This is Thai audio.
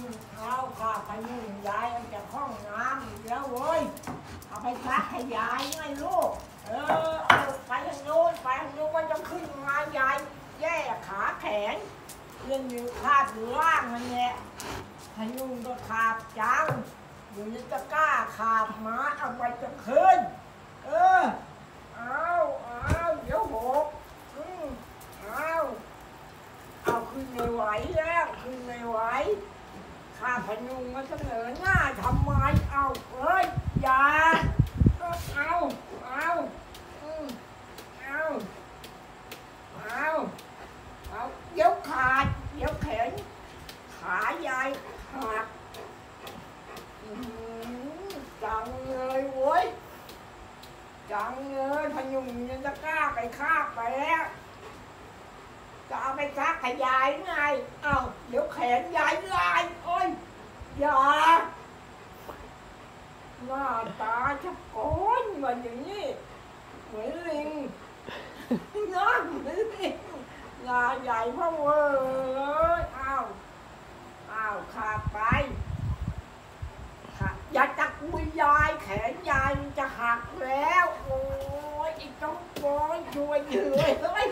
นึ่งเท้าข้าไปนึ่งยายมันจะห้องน้ำอีกแล้วเว้ยเอาไปซักให้ยายไงลูก เออเอาไปทางโน้นไปทางโน้นมันจะขึ้นมายายแย่ขาแขนเรื่องอยู่คาบอยู่ล่างมันแหละพยุงก็ขาบจังเดี๋ยวนี้จะกล้าขาบม้าเอาไปจะขึ้นเออเอาเอาเดี๋ยวหกอืมเอาเอาขึ้นไม่ไหวแล้วขึ้นไม่ไหว ข้าพยุงมาเสนอหน้าทำไมเอาเอ้ยอย่าเอาเอาอืมเอาเอาเอาเดี๋ยวขาดเดี๋ยวแขนขายายขาดอืมจังเลยเว้ยจังเลยพยุงยังจะกล้าไปคาไปแล้วจะเอาไปซักขยายไง เอ้าเดี๋ยวแขนยายลาย อยอย่าหน้าตาจะโกนมาอย่างนี้เหมือนลิงน้าเหมือนลิงหน้าใหญ่พ่อเวอเลยอ้าเอ้าวขาดไปค่ะอย่าจับมือยายแขนยายมันจะหักแล้ว โอ้ยไอ้ต้องบอยช่วยเหนื่อยเฮ้ย